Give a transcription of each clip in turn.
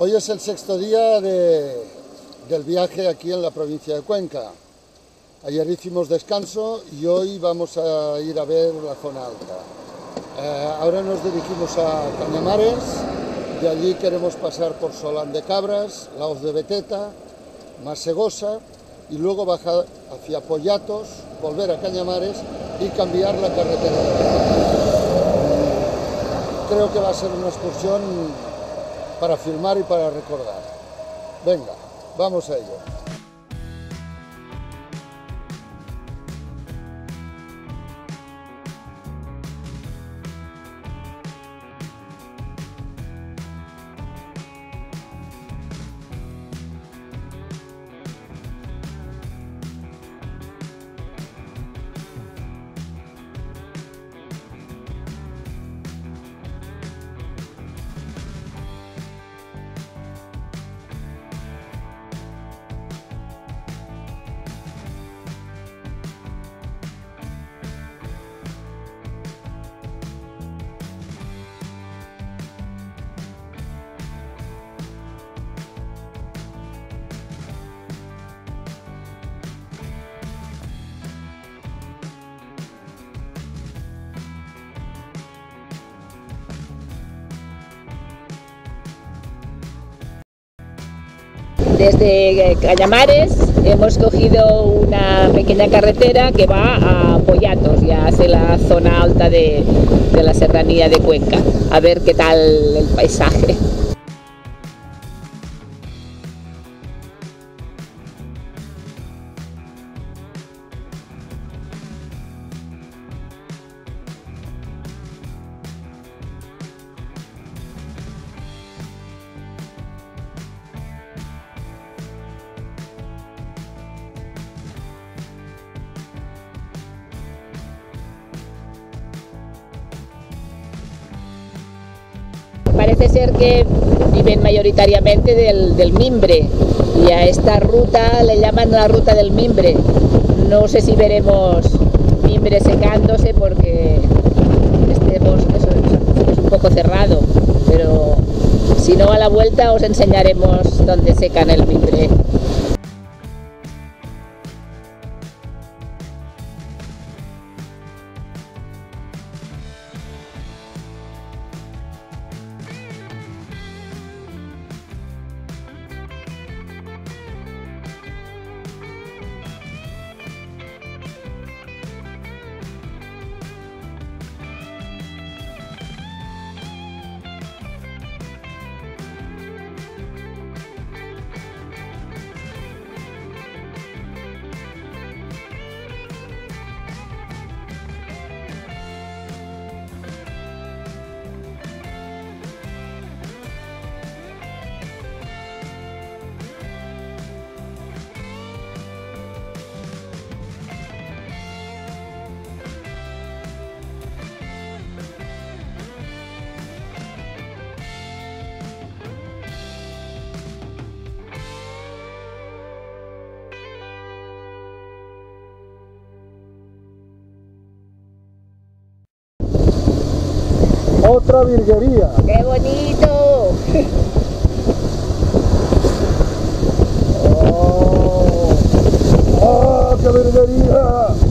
Hoy es el sexto día de, del viaje aquí en la provincia de Cuenca. Ayer hicimos descanso y hoy vamos a ir a ver la zona alta. Eh, ahora nos dirigimos a Cañamares, de allí queremos pasar por Solán de Cabras, Laos de Beteta, Masegosa y luego bajar hacia Pollatos, volver a Cañamares y cambiar la carretera. Creo que va a ser una excursión para filmar y para recordar. Venga, vamos a ello. Desde Cañamares hemos cogido una pequeña carretera que va a Pollatos, ya hace la zona alta de, de la serranía de Cuenca, a ver qué tal el paisaje. Parece ser que viven mayoritariamente del, del, mimbre y a esta ruta le llaman la ruta del mimbre. No sé si veremos mimbre secándose porque este bosque es, es un poco cerrado, pero si no a la vuelta os enseñaremos dónde secan el mimbre. Otra virguería. ¡Qué bonito! ¡Oh! ¡Oh, qué virguería!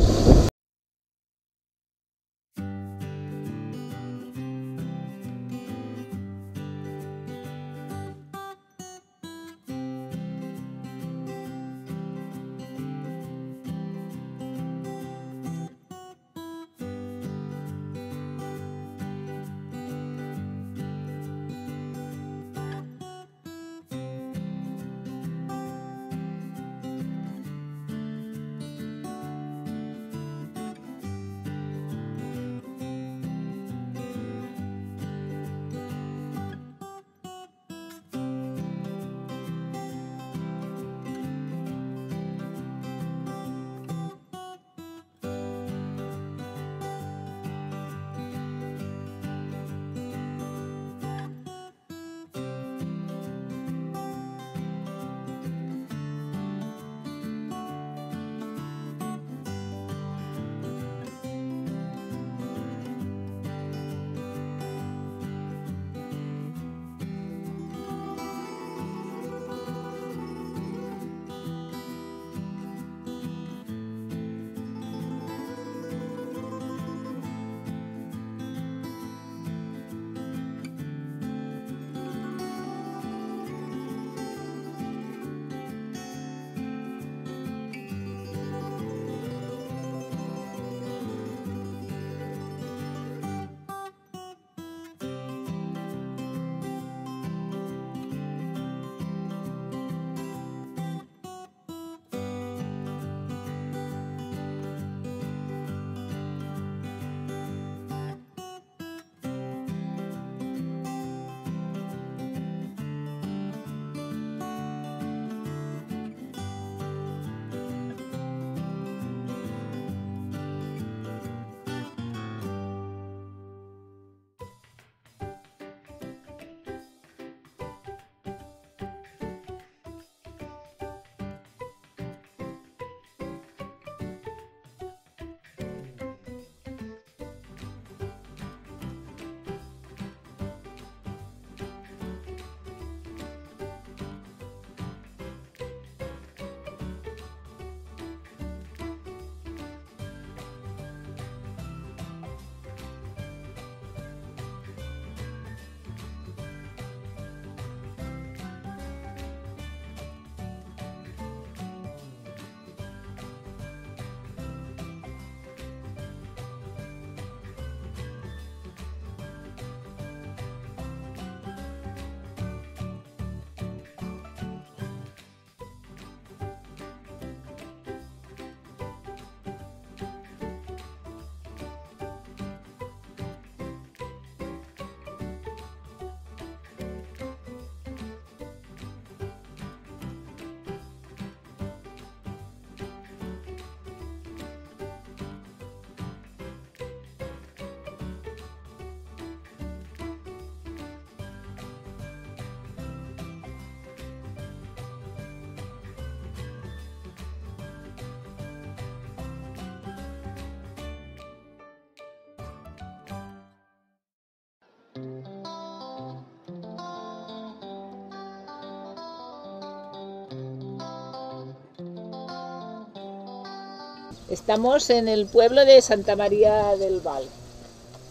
Estamos en el pueblo de Santa María del Val.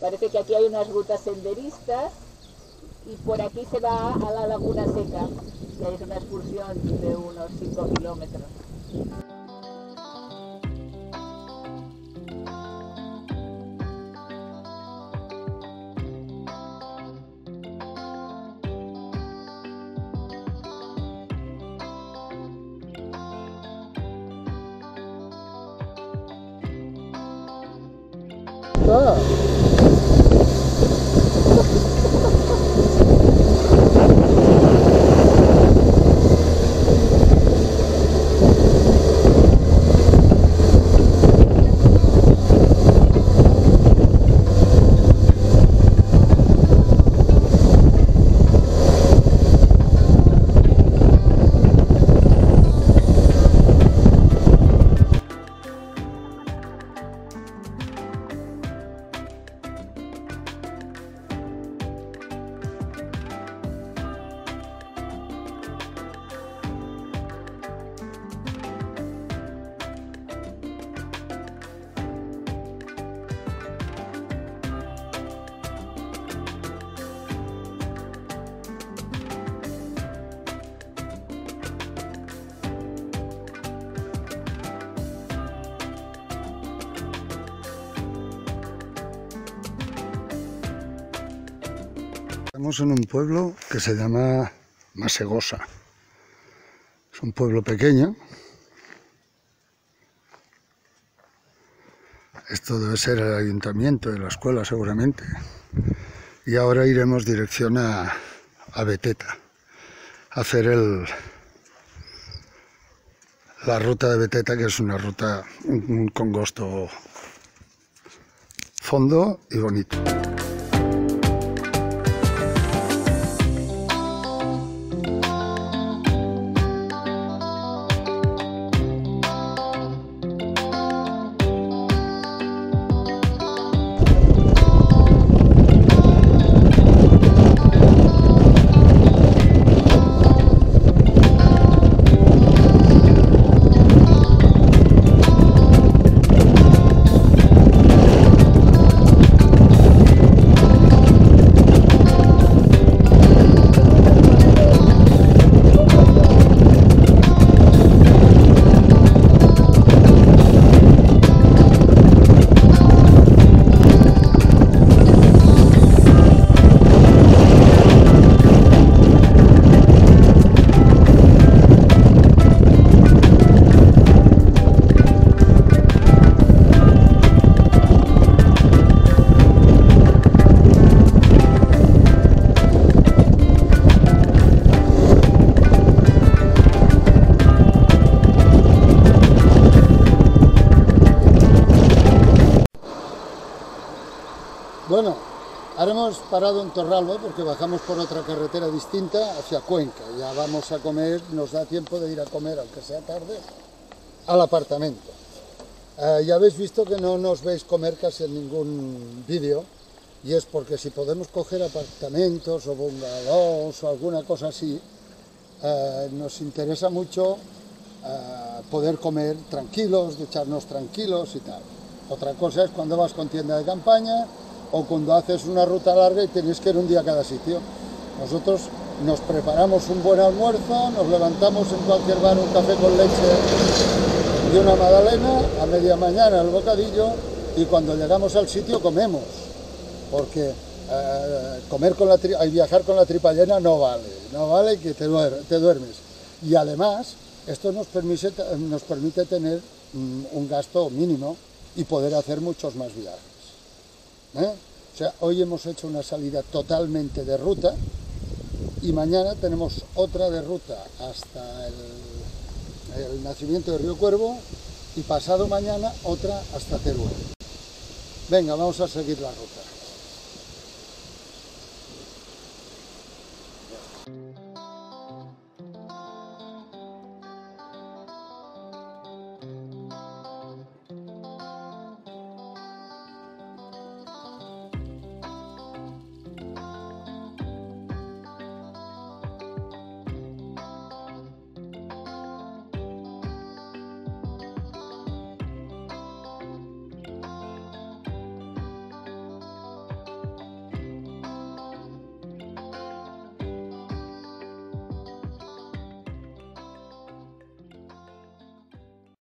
Parece que aquí hay unas rutas senderistas y por aquí se va a la Laguna Seca, que es una excursión de unos 5 kilómetros. cơ. Estamos en un pueblo que se llama Masegosa. Es un pueblo pequeño. Esto debe ser el ayuntamiento de la escuela seguramente. Y ahora iremos dirección a, Beteta, a hacer el, la ruta de Beteta, que es una ruta un congosto fondo y bonito. Ahora hemos parado en Torralba porque bajamos por otra carretera distinta hacia Cuenca. Ya vamos a comer, nos da tiempo de ir a comer, aunque sea tarde, al apartamento. Eh, ya habéis visto que no nos veis comer casi en ningún vídeo y es porque si podemos coger apartamentos o bungalows o alguna cosa así, eh, nos interesa mucho eh, poder comer tranquilos, ducharnos tranquilos y tal. Otra cosa es cuando vas con tienda de campaña, o cuando haces una ruta larga y tienes que ir un día a cada sitio. Nosotros nos preparamos un buen almuerzo, nos levantamos en cualquier bar un café con leche y una magdalena, a media mañana el bocadillo y cuando llegamos al sitio comemos, porque eh, comer con la y viajar con la tripa llena no vale, no vale que te, duermes. Y además, esto nos permite, nos permite tener mm, un gasto mínimo y poder hacer muchos más viajes. ¿Eh? O sea, hoy hemos hecho una salida totalmente de ruta y mañana tenemos otra de ruta hasta el, el nacimiento de Río Cuervo y pasado mañana otra hasta Teruel. Venga, vamos a seguir la ruta.